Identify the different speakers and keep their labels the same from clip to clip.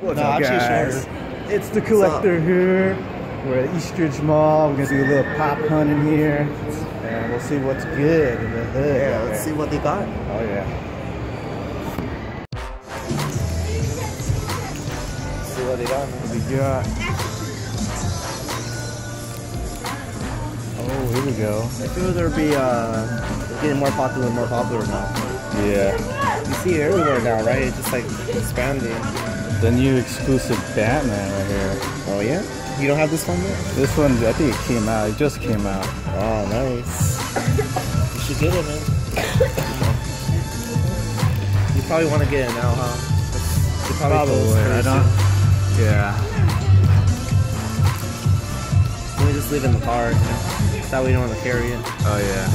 Speaker 1: What's
Speaker 2: No,
Speaker 1: up, guys? It's DaCollector here. We're at Eastridge Mall. We're gonna do a little pop hunt in here, and we'll see what's good in the hood.
Speaker 2: Yeah, let's see what they got.
Speaker 1: Oh yeah.
Speaker 2: See what they got.
Speaker 1: What we got? Oh, here we go.
Speaker 2: I feel there'd be uh, getting more popular and more popular now.
Speaker 1: Yeah.
Speaker 2: You see it everywhere now, right? It's just like expanding.
Speaker 1: The new exclusive Batman right here.
Speaker 2: Oh yeah? You don't have this one yet?
Speaker 1: This one, I think it came out. It just came out.
Speaker 2: Oh, nice. You should get it, man. You probably want to get it now, huh? You probably, close
Speaker 1: I don't. Yeah.
Speaker 2: Let me just leave it in the car. You know? That way you don't want to carry it.
Speaker 1: Oh yeah.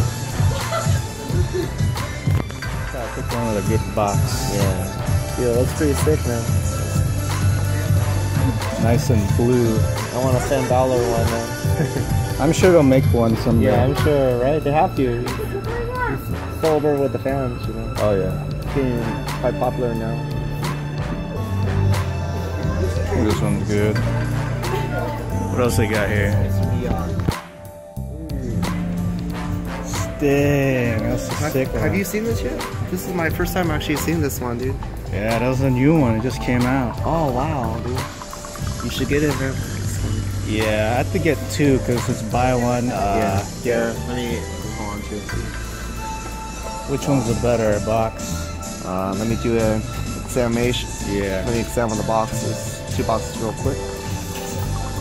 Speaker 1: I took one with a good box.
Speaker 2: Yeah. Yeah, that's pretty sick, man.
Speaker 1: Nice and blue.
Speaker 2: I want a ten dollar one, man.
Speaker 1: I'm sure they'll make one someday.
Speaker 2: Yeah, I'm sure, right? They have to. It's over with the fans, you know.
Speaker 1: Oh yeah.
Speaker 2: It's getting quite popular now.
Speaker 1: This one's good. What else they got here? Sting. That's a
Speaker 2: Have,
Speaker 1: sick one.
Speaker 2: have you seen this yet? This is my first time actually seeing this one, dude.
Speaker 1: Yeah, that was a new one. It just came out.
Speaker 2: Oh wow, dude. You should get it, man.
Speaker 1: Yeah, I have to get two because it's buy one. Uh,
Speaker 2: yeah. Let me hold on to it.
Speaker 1: Which one's the better box?
Speaker 2: Uh, let me do an examination.
Speaker 1: Yeah.
Speaker 2: Let me examine the boxes. Two boxes real quick.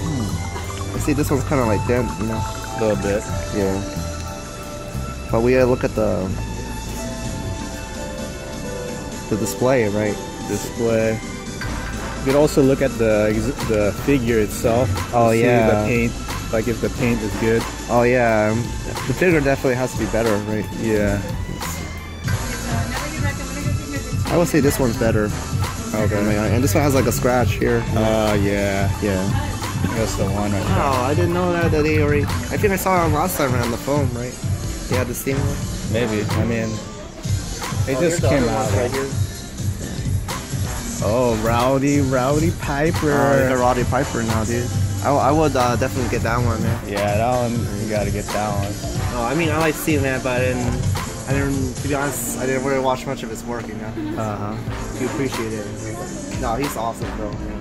Speaker 2: Hmm. I see this one's kind of like dent, you know.
Speaker 1: A little bit.
Speaker 2: Yeah. But we gotta look at the the display, right?
Speaker 1: Display. You could also look at the the figure itself.
Speaker 2: Oh,
Speaker 1: see
Speaker 2: yeah.
Speaker 1: The paint. Like if the paint is good.
Speaker 2: Oh yeah, the figure definitely has to be better, right?
Speaker 1: Yeah.
Speaker 2: I would say this one's better.
Speaker 1: Okay.
Speaker 2: Oh, and this one has like a scratch here.
Speaker 1: Oh yeah.
Speaker 2: Yeah.
Speaker 1: That's the one right there.
Speaker 2: Wow, I didn't know that, that they already. I think I saw it last time on the phone, right? They had the same one.
Speaker 1: Maybe. I mean, it
Speaker 2: Oh,
Speaker 1: just came out.
Speaker 2: right here.
Speaker 1: Oh, Rowdy, Rowdy Piper.
Speaker 2: Oh, they got Roddy Piper now, dude. I, I would uh, definitely get that one, man.
Speaker 1: yeah, that one. You gotta get that one.
Speaker 2: Oh, I mean, I like Steve, man, but I didn't. I didn't. To be honest, I didn't really watch much of his work, you know.
Speaker 1: Uh huh.
Speaker 2: You appreciate it. No, he's awesome, bro. man.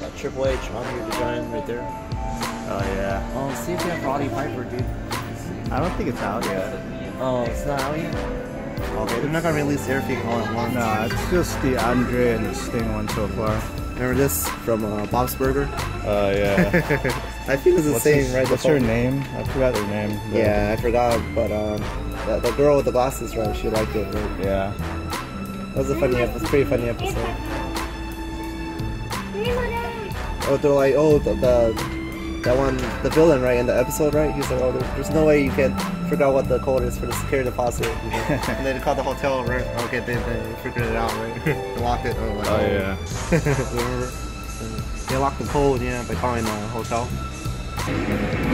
Speaker 2: Got Triple H on your design right there.
Speaker 1: Oh yeah.
Speaker 2: Oh, see if you have Roddy Piper, dude.
Speaker 1: I don't think it's out yet.
Speaker 2: Oh, it's not out yet? Okay, they're not gonna release everything all at once.
Speaker 1: No, it's just the Andre and the Sting one so far.
Speaker 2: Remember this from uh, Bob's Burger?
Speaker 1: Oh yeah.
Speaker 2: I think it's the
Speaker 1: what's
Speaker 2: same,
Speaker 1: his-
Speaker 2: right? The
Speaker 1: What's her name? I forgot her name. but-
Speaker 2: Yeah, I forgot, but um, the, the girl with the glasses, right? She liked it, right?
Speaker 1: Yeah.
Speaker 2: That was a funny episode, pretty funny episode. Oh, they're like, oh, the, the that one, the villain, right, in the episode, right? He's like, oh, there, there's no way you can figure out what the code is for the security deposit. You know? and then they called the hotel, right? Okay, they, they figured it out, right? they locked it. Oh, like,
Speaker 1: Oh, oh. yeah.
Speaker 2: Remember? They locked the code, yeah, by calling the hotel.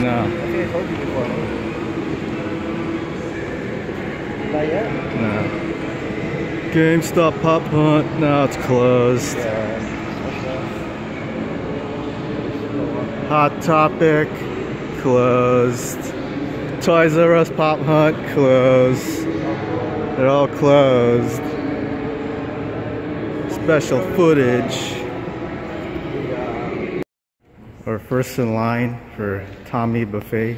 Speaker 1: No.
Speaker 2: Okay, I told you before. Not yet?
Speaker 1: No. GameStop Pop Hunt. Now it's closed.
Speaker 2: Yeah.
Speaker 1: Hot Topic closed. Toys R Us Pop Hunt closed. They're all closed. Special footage. We're first in line for Tommy Buffet.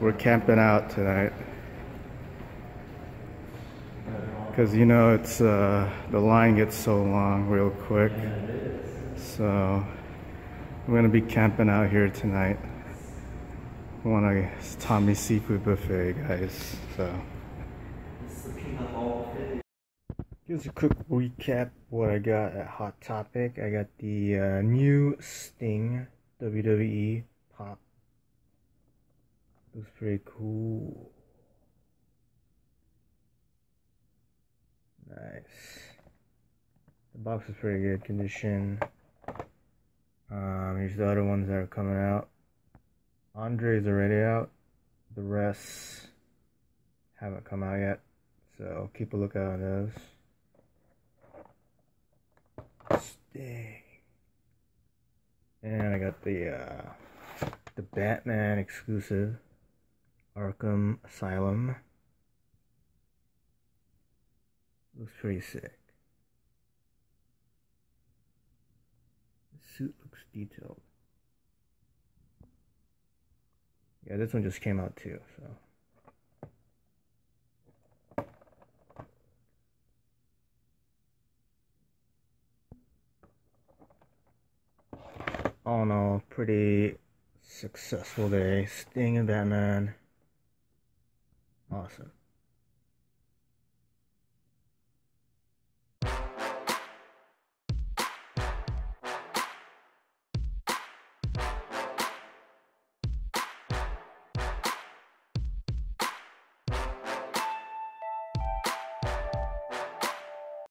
Speaker 1: We're camping out tonight. Cause you know it's uh, the line gets so long real quick. So we're gonna be camping out here tonight. Want a Tommy Seafood Buffet, guys. So here's a quick recap what I got at Hot Topic. I got the uh, new Sting WWE Pop. Looks pretty cool. Nice. The box is pretty good condition. Um, here's the other ones that are coming out. Andre's already out. the rest haven't come out yet, so keep a lookout on those. Sting. And I got the uh, the Batman exclusive Arkham Asylum. Looks pretty sick. Suit looks detailed. Yeah, this one just came out too, so. All in all, pretty successful day. Sting and Batman. Awesome.